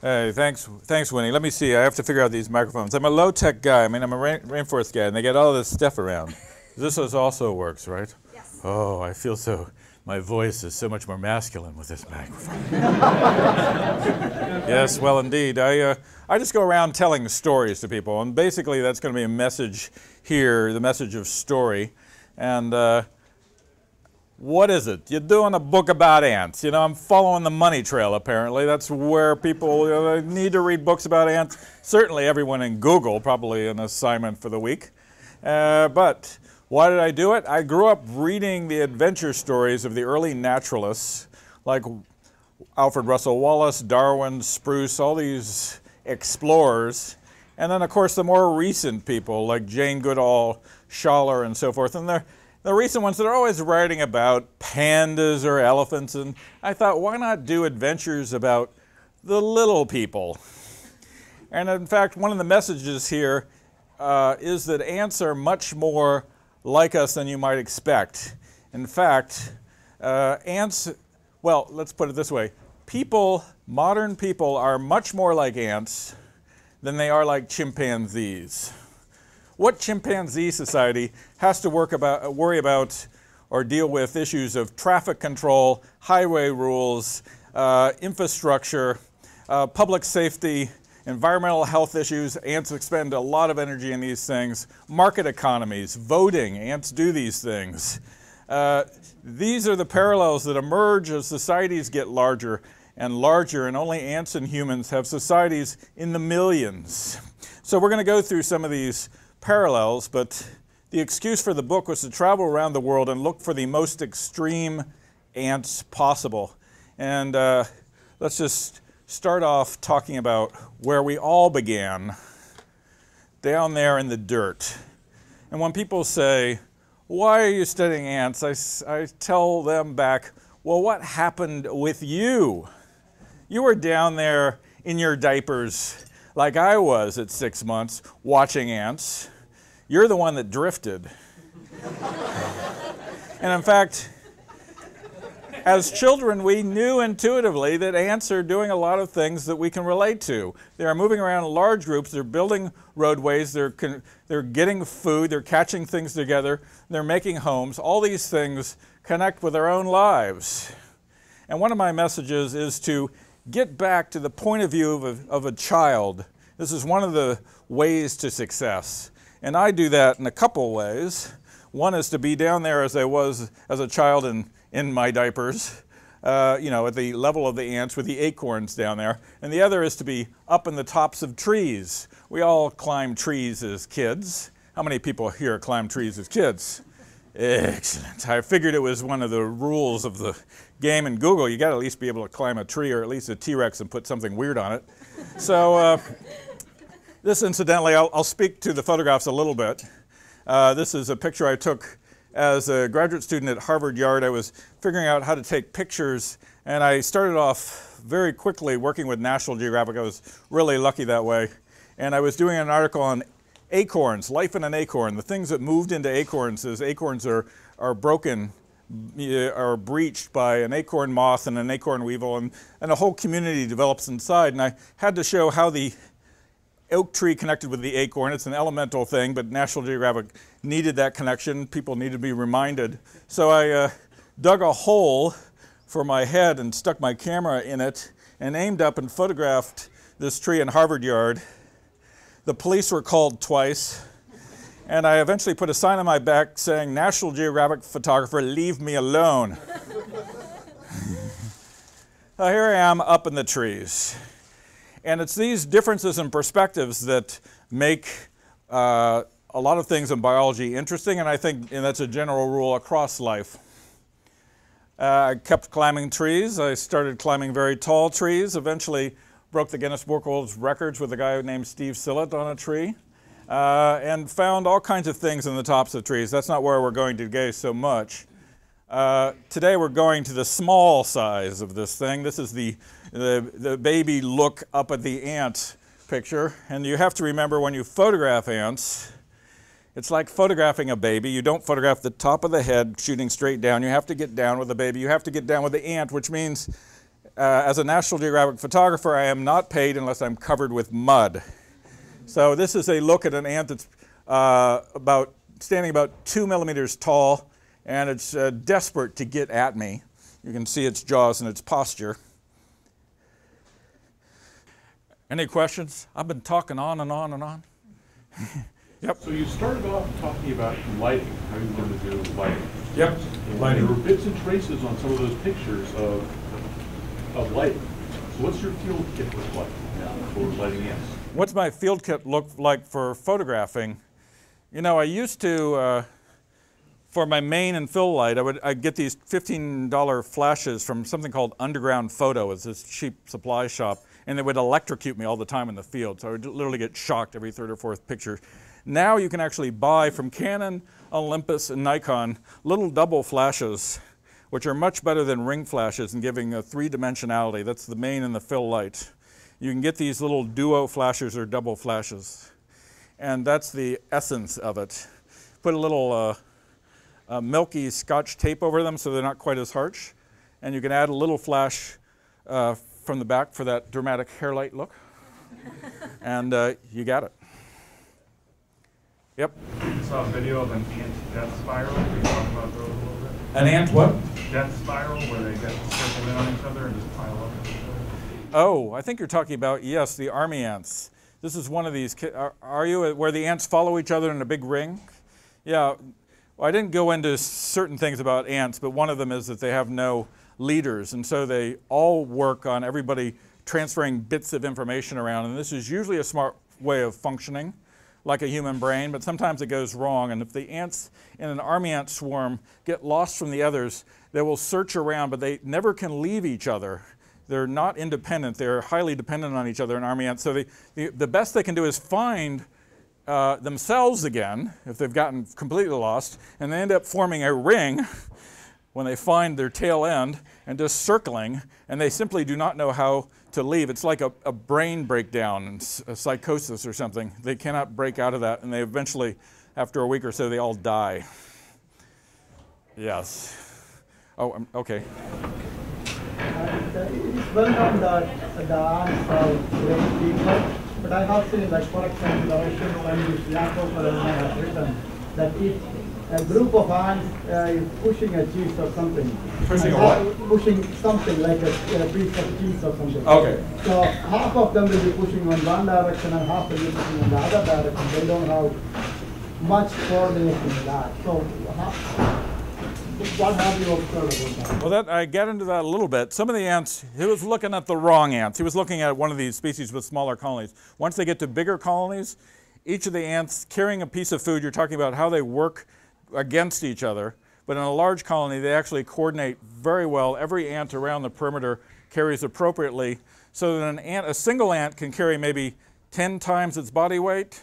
Hey, thanks, thanks, Winnie. Let me see. I have to figure out these microphones. I'm a low-tech guy. I mean, I'm a rain, rainforest guy, and they get all this stuff around. This also works, right? Yes. Oh, I feel so. My voice is so much more masculine with this microphone. yes, well, indeed. I, uh, I just go around telling stories to people, and basically that's going to be a message here, the message of story. And uh, what is it? You're doing a book about ants. You know, I'm following the money trail, apparently. That's where people you know, need to read books about ants. Certainly, everyone in Google, probably an assignment for the week. Uh, but why did I do it? I grew up reading the adventure stories of the early naturalists, like Alfred Russel Wallace, Darwin, Spruce, all these explorers. And then, of course, the more recent people like Jane Goodall, Schaller, and so forth. And they're the recent ones that are always writing about pandas or elephants. And I thought, why not do adventures about the little people? And in fact, one of the messages here uh, is that ants are much more like us than you might expect. In fact, uh, ants, well, let's put it this way people, modern people, are much more like ants than they are like chimpanzees what chimpanzee society has to work about, worry about or deal with issues of traffic control, highway rules, uh, infrastructure, uh, public safety, environmental health issues. Ants expend a lot of energy in these things. Market economies, voting, ants do these things. Uh, these are the parallels that emerge as societies get larger and larger, and only ants and humans have societies in the millions. So we're going to go through some of these parallels, but the excuse for the book was to travel around the world and look for the most extreme ants possible. And uh, let's just start off talking about where we all began, down there in the dirt. And when people say, Why are you studying ants? I, I tell them back, Well, what happened with you? You were down there in your diapers like I was at six months watching ants. You're the one that drifted. and in fact, as children, we knew intuitively that ants are doing a lot of things that we can relate to. They are moving around in large groups, they're building roadways, they're, they're getting food, they're catching things together, they're making homes. All these things connect with our own lives. And one of my messages is to get back to the point of view of a, of a child. This is one of the ways to success. And I do that in a couple ways. One is to be down there as I was as a child in, in my diapers, uh, you know, at the level of the ants with the acorns down there. And the other is to be up in the tops of trees. We all climb trees as kids. How many people here climb trees as kids? Excellent. I figured it was one of the rules of the game in Google. You got to at least be able to climb a tree or at least a T-Rex and put something weird on it. So uh, this, incidentally, I'll, I'll, speak to the photographs a little bit. Uh, this is a picture I took as a graduate student at Harvard Yard. I was figuring out how to take pictures, and I started off very quickly working with National Geographic. I was really lucky that way. And I was doing an article on acorns, life in an acorn. The things that moved into acorns is acorns are, are broken, are breached by an acorn moth and an acorn weevil, and, and a whole community develops inside. And I had to show how the oak tree connected with the acorn. It's an elemental thing, but National Geographic needed that connection. People needed to be reminded. So I uh, dug a hole for my head and stuck my camera in it and aimed up and photographed this tree in Harvard Yard. The police were called twice. And I eventually put a sign on my back saying, National Geographic photographer, leave me alone. so here I am up in the trees. And it's these differences in perspectives that make uh, a lot of things in biology interesting, and I think and that's a general rule across life. Uh, I kept climbing trees. I started climbing very tall trees. Eventually, broke the Guinness Book World Records with a guy named Steve Sillett on a tree, uh, and found all kinds of things in the tops of trees. That's not where we're going to gaze so much. Uh, today we're going to the small size of this thing. This is the, the, the baby look up at the ant picture. And you have to remember when you photograph ants, it's like photographing a baby. You don't photograph the top of the head shooting straight down. You have to get down with the baby. You have to get down with the ant, which means uh, as a National Geographic photographer, I am not paid unless I'm covered with mud. So this is a look at an ant that's uh, about standing about two millimeters tall, and it's uh, desperate to get at me. You can see its jaws and its posture. Any questions? I've been talking on and on and on. yep. So you started off talking about lighting, how you wanted to do lighting. Yep. And Lighting. There were bits and traces on some of those pictures of, of lighting. So what's your field kit look like for lighting ants? What's my field kit look like for photographing? You know, I used to, uh, for my main and fill light, I would I'd get these $15 flashes from something called Underground Photo. It's this cheap supply shop, and they would electrocute me all the time in the field. So I would literally get shocked every third or fourth picture. Now you can actually buy from Canon, Olympus, and Nikon little double flashes, which are much better than ring flashes in giving a three dimensionality. That's the main and the fill light. You can get these little duo flashes or double flashes. And that's the essence of it. Put a little uh, uh, milky scotch tape over them so they're not quite as harsh. And you can add a little flash uh, from the back for that dramatic hair light look. and uh, you got it. Yep. I saw a video of an ant death spiral. Can you talk about those a little bit? An ant what? Death spiral where they get circled in on each other and just pile up on each other. Oh, I think you're talking about, yes, the army ants. This is one of these. Are, are you where the ants follow each other in a big ring? Yeah. Well, I didn't go into certain things about ants, but one of them is that they have no leaders, and so they all work on everybody transferring bits of information around. And this is usually a smart way of functioning, like a human brain, but sometimes it goes wrong. And if the ants in an army ant swarm get lost from the others, they will search around, but they never can leave each other. They're not independent. They're highly dependent on each other in army ants. So they, the, the best they can do is find uh, themselves again if they've gotten completely lost, and they end up forming a ring when they find their tail end and just circling, and they simply do not know how to leave. It's like a, a brain breakdown, a psychosis or something. They cannot break out of that, and they eventually, after a week or so, they all die. Yes. Oh, um, okay. And it is well known that the ants are great people, but I have seen, like for example, the Russian scientist Yakov Perelman has written that if a group of ants uh, is pushing a cheese or something, Pushing a what? Pushing something like a, a piece of cheese or something. Okay. So half of them will be pushing on one direction and half will be pushing in the other direction. They don't have much coordination in that. So how, what have you observed about that? Well, that, I get into that a little bit. Some of the ants, he was looking at the wrong ants. He was looking at one of these species with smaller colonies. Once they get to bigger colonies, each of the ants carrying a piece of food, you're talking about how they work against each other. But in a large colony, they actually coordinate very well. Every ant around the perimeter carries appropriately so that an ant, a single ant can carry maybe 10 times its body weight.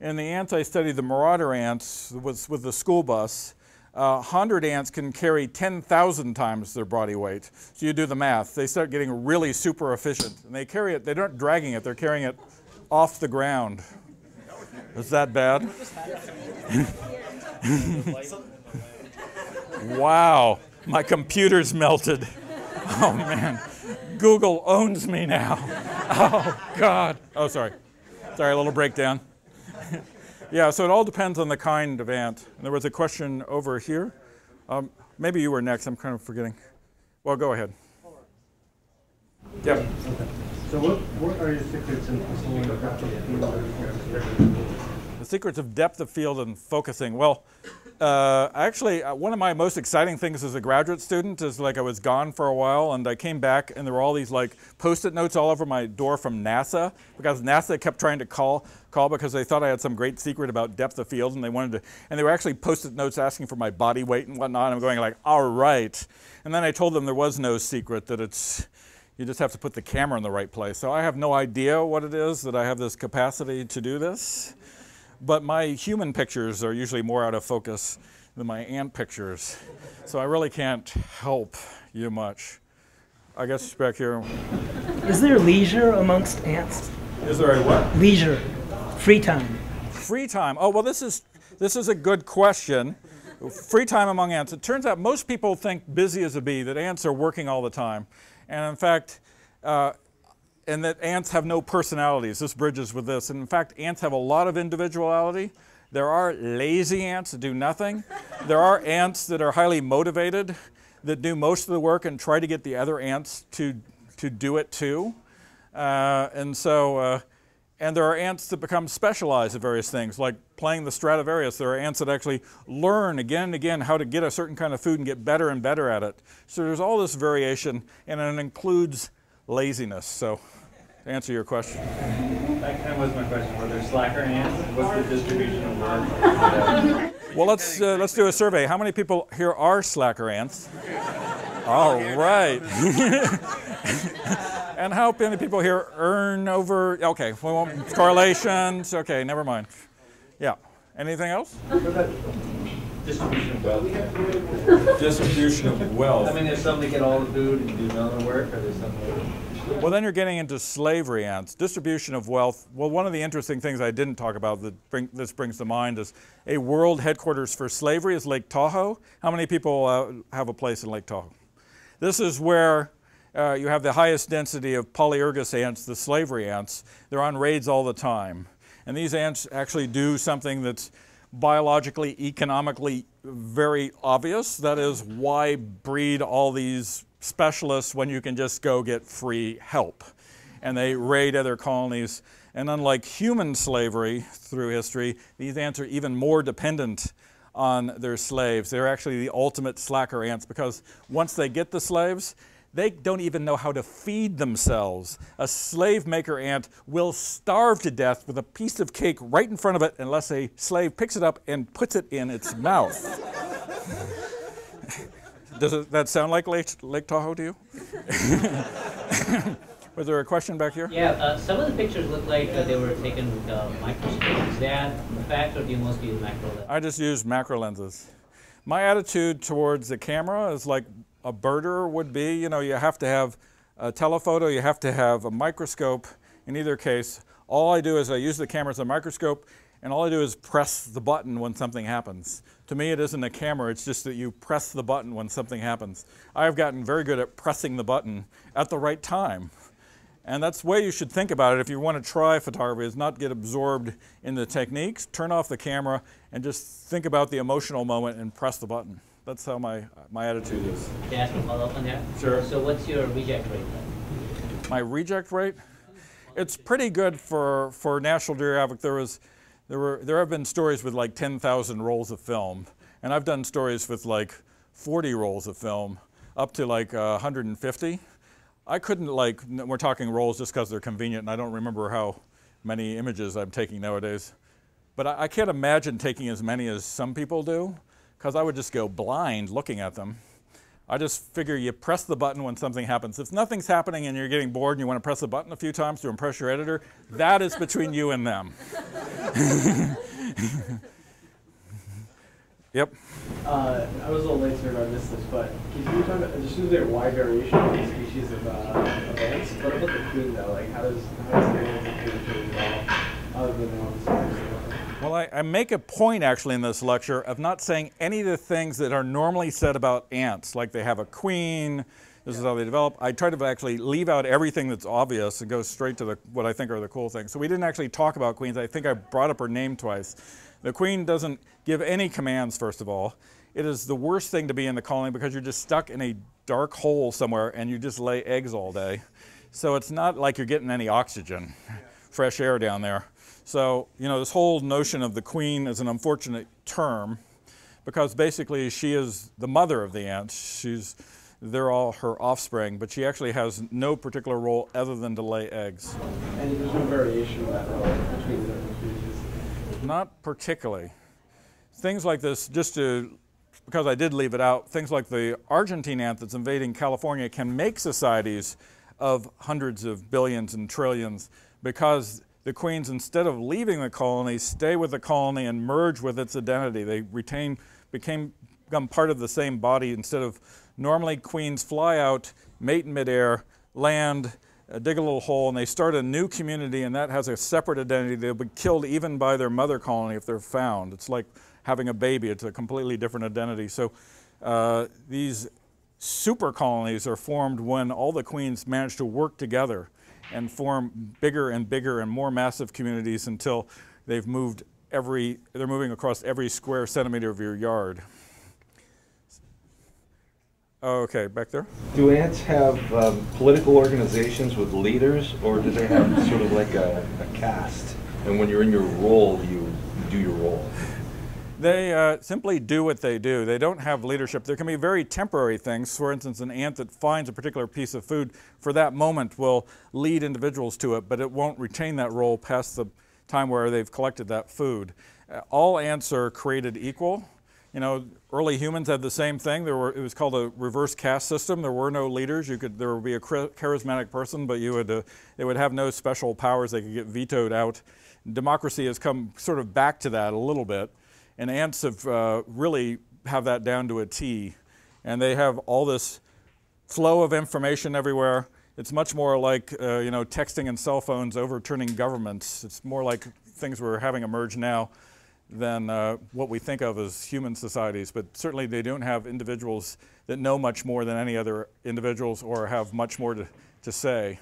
And the ants I studied, the marauder ants, was with the school bus, uh, 100 ants can carry 10,000 times their body weight. So you do the math. They start getting really super efficient. And they carry it, they're not dragging it, they're carrying it off the ground. Is that bad? wow, my computer's melted. Oh man, Google owns me now. Oh God. Oh, sorry. Sorry, a little breakdown. Yeah, so it all depends on the kind of ant. And there was a question over here. Um, maybe you were next. I'm kind of forgetting. Well, go ahead. Yep. So what, what are your secrets in pursuing The secrets of depth of field and focusing. Well, uh, actually, uh, one of my most exciting things as a graduate student is like I was gone for a while and I came back and there were all these like post-it notes all over my door from NASA because NASA kept trying to call call because they thought I had some great secret about depth of field and they wanted to and they were actually post-it notes asking for my body weight and whatnot. And I'm going like, all right. And then I told them there was no secret that it's you just have to put the camera in the right place. So I have no idea what it is that I have this capacity to do this. But my human pictures are usually more out of focus than my ant pictures. So I really can't help you much. I guess back here. Is there leisure amongst ants? Is there a what? Leisure, free time. Free time. Oh, well, this is, this is a good question. Free time among ants. It turns out most people think busy as a bee, that ants are working all the time. And in fact, uh, and that ants have no personalities. This bridges with this. And in fact, ants have a lot of individuality. There are lazy ants that do nothing. there are ants that are highly motivated, that do most of the work and try to get the other ants to, to do it too. Uh, and so, uh, and there are ants that become specialized at various things, like playing the Stradivarius. There are ants that actually learn again and again how to get a certain kind of food and get better and better at it. So there's all this variation, and it includes laziness. So, answer your question. That kind of was my question. Were there slacker ants? What's the distribution of work? Well, let's uh, let's do a survey. How many people here are slacker ants? All right. and how many people here earn over? Okay, we won't correlations. Okay, never mind. Yeah. Anything else? distribution of wealth. Distribution of wealth. I mean, there's some that get all the food and do none of the work, or there's some that. Well, then you're getting into slavery ants. Distribution of wealth. Well, one of the interesting things I didn't talk about that bring, this brings to mind is a world headquarters for slavery is Lake Tahoe. How many people uh, have a place in Lake Tahoe? This is where uh, you have the highest density of polyergus ants, the slavery ants. They're on raids all the time. And these ants actually do something that's biologically, economically very obvious. That is, why breed all these specialists when you can just go get free help? And they raid other colonies. And unlike human slavery through history, these ants are even more dependent on their slaves. They're actually the ultimate slacker ants because once they get the slaves, they don't even know how to feed themselves. A slave maker ant will starve to death with a piece of cake right in front of it unless a slave picks it up and puts it in its mouth. Does that sound like Lake, Lake Tahoe to you? Was there a question back here? Yeah, uh, some of the pictures look like uh, they were taken with a microscope. Is that fact, or do you mostly use macro lens? I just use macro lenses. My attitude towards the camera is like a birder would be. You know, you have to have a telephoto, you have to have a microscope. In either case, all I do is I use the camera as a microscope, and all I do is press the button when something happens. To me, it isn't a camera, it's just that you press the button when something happens. I've gotten very good at pressing the button at the right time. And that's the way you should think about it if you want to try photography, is not get absorbed in the techniques, turn off the camera, and just think about the emotional moment and press the button. That's how my, my attitude is. Can I ask a follow up on that? Sure. So, what's your reject rate then? My reject rate? It's pretty good for, for National Geographic. There, was, there, were, there have been stories with like 10,000 rolls of film, and I've done stories with like 40 rolls of film, up to like uh, 150. I couldn't like, we're talking rolls just because they're convenient, and I don't remember how many images I'm taking nowadays. But I, I can't imagine taking as many as some people do, because I would just go blind looking at them. I just figure you press the button when something happens. If nothing's happening and you're getting bored and you want to press the button a few times to impress your editor, that is between you and them. yep. Uh, I was a little late, so I missed this, but can you talk about, just is there a wide variation in the species of, uh, of ants? What about the queen though? Like how does, how does the ant queen evolve other than species? Well, I, I make a point actually in this lecture of not saying any of the things that are normally said about ants, like they have a queen, this is how they develop. I try to actually leave out everything that's obvious and go straight to the, what I think are the cool things. So we didn't actually talk about queens. I think I brought up her name twice. The queen doesn't give any commands, first of all. It is the worst thing to be in the colony because you're just stuck in a dark hole somewhere and you just lay eggs all day. So it's not like you're getting any oxygen, fresh air down there. So, you know, this whole notion of the queen is an unfortunate term because basically she is the mother of the ants. She's, they're all her offspring, but she actually has no particular role other than to lay eggs. And there's no variation of that role between the different species. Not particularly. Things like this, just to, because I did leave it out, things like the Argentine ant that's invading California can make societies of hundreds of billions and trillions because the queens, instead of leaving the colony, stay with the colony and merge with its identity. They retain, became, become part of the same body instead of normally queens fly out, mate in midair, land, uh, dig a little hole, and they start a new community, and that has a separate identity. They'll be killed even by their mother colony if they're found. It's like having a baby, it's a completely different identity. So uh, these super colonies are formed when all the queens manage to work together and form bigger and bigger and more massive communities until they've moved every, they're moving across every square centimeter of your yard. Okay, back there. Do ants have um, political organizations with leaders, or do they have sort of like a, a caste? And when you're in your role, you do your role. They uh, simply do what they do. They don't have leadership. There can be very temporary things. For instance, an ant that finds a particular piece of food for that moment will lead individuals to it, but it won't retain that role past the time where they've collected that food. Uh, all ants are created equal. You know, early humans had the same thing. There were, it was called a reverse caste system. There were no leaders. You could, there would be a charismatic person, but you would, uh, they would have no special powers. They could get vetoed out. Democracy has come sort of back to that a little bit, and ants have uh, really have that down to a T, and they have all this flow of information everywhere. It's much more like uh, you know texting and cell phones overturning governments. It's more like things we're having emerge now than uh, what we think of as human societies, but certainly they don't have individuals that know much more than any other individuals or have much more to, to say.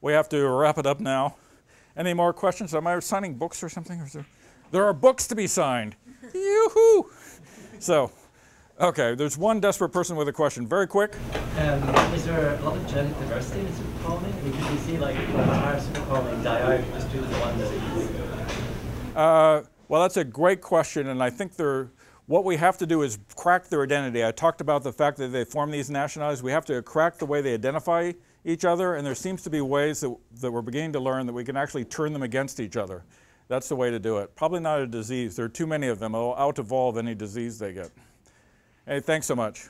We have to wrap it up now. Any more questions? Am I signing books or something? There, are books to be signed. Yoo-hoo! So, okay, there's one desperate person with a question. Very quick. Um, is there a lot of genetic diversity in supercolony? Did you see like entire supercolony die out just due to the one disease? Uh, well, that's a great question, and I think they're, what we have to do is crack their identity. I talked about the fact that they form these nationalities. We have to crack the way they identify each other, and there seems to be ways that, that we're beginning to learn that we can actually turn them against each other. That's the way to do it. Probably not a disease. There are too many of them. It'll out-evolve any disease they get. Hey, thanks so much.